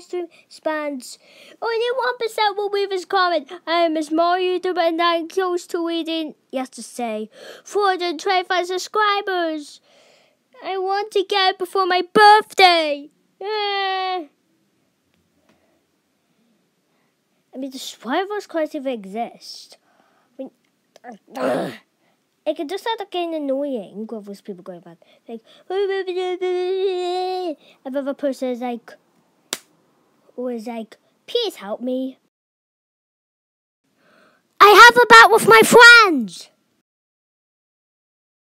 stream spans. Only 1% will leave us comment. I am as Mario the and I'm close to reading, yes to say, 425 subscribers. I want to get it before my birthday. Eh. I mean, the survivor's class even exist. I mean, it can just start getting annoying with those people going back. Like, another person is like, was like, please help me. I have a bat with my friends.